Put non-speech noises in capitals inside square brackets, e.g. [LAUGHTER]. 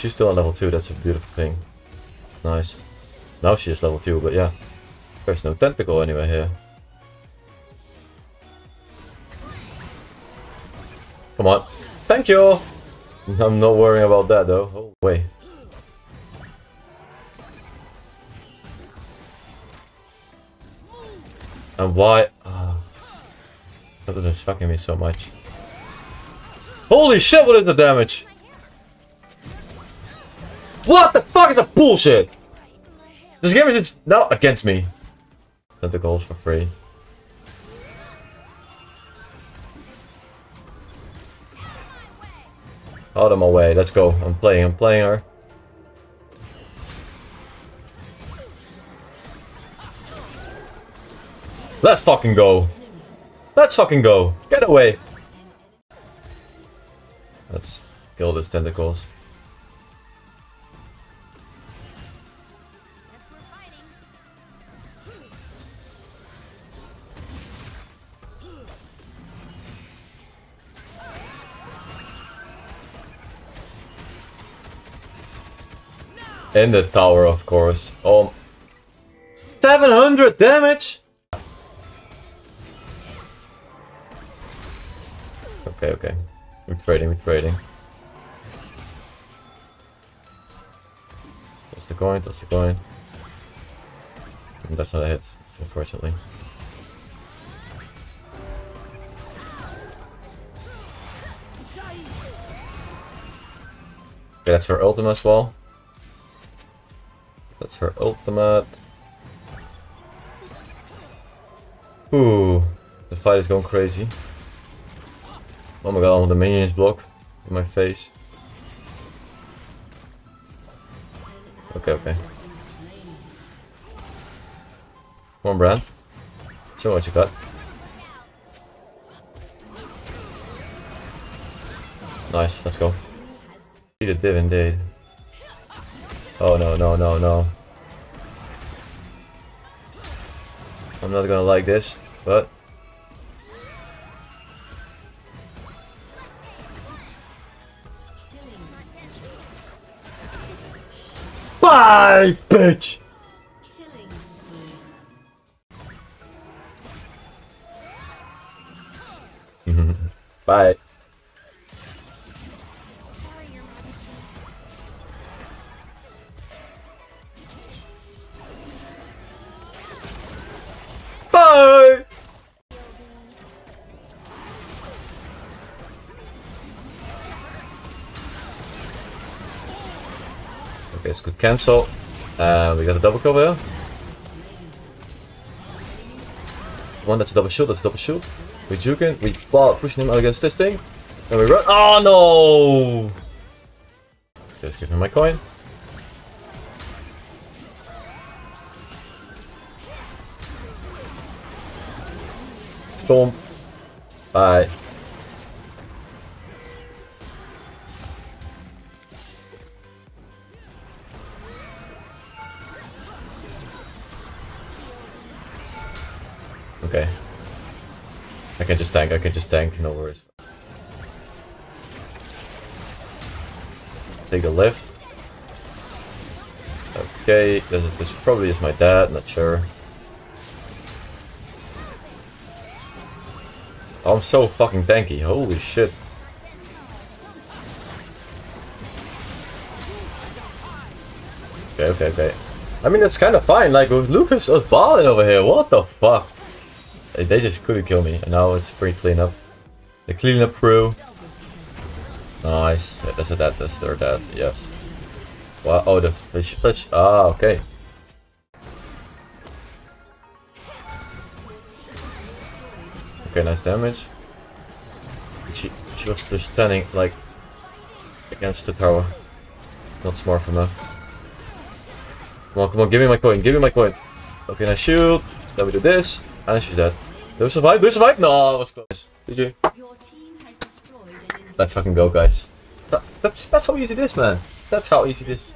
she's still on level 2, that's a beautiful thing. Nice. Now she is level 2, but yeah. There's no tentacle anywhere here. Come on. Thank you! I'm not worrying about that though. Oh, wait. And why? Oh, that is fucking me so much. Holy shit, what is the damage? What the fuck is that bullshit? This game is just not against me. Tentacles for free. Out of my way, let's go. I'm playing, I'm playing her. Let's fucking go. Let's fucking go. Get away. Let's kill these tentacles. In the tower, of course. Oh, 700 damage? Okay, okay. We're trading, we're trading. That's the coin, that's the coin. And that's not a hit, unfortunately. Okay, that's her ultimate as well. That's her ultimate. Ooh, the fight is going crazy. Oh my god, the minions block in my face. Okay, okay. Come on, Brand. Show what you got. Nice, let's go. See the div indeed. Oh no, no, no, no. I'm not gonna like this, but... Bye, bitch! [LAUGHS] Bye. Okay, it's good cancel. Uh, we got a double kill there. One that's a double shield, that's a double shield. We juking, we ball pushing him against this thing. And we run. Oh no! Just give me my coin. Storm. Bye. Okay. I can just tank, I can just tank, no worries. Take a lift. Okay, this, is, this probably is my dad, not sure. I'm so fucking tanky, holy shit. Okay, okay, okay. I mean, it's kind of fine, like, with Lucas balling over here, what the fuck? They just couldn't kill me, and now it's free cleanup. The cleanup crew. Nice. Yeah, that's a dead, that's their dead, yes. Wow, oh, the fish, fish. Ah, okay. Okay, nice damage. She, she was just standing, like, against the tower. Not smart from her. Come on, come on, give me my coin, give me my coin. Okay, now shoot. Then we do this. And she's dead. Do we survive? Do we survive? No, it was close. GG. Let's fucking go, guys. That, that's that's how easy this, man. That's how easy this.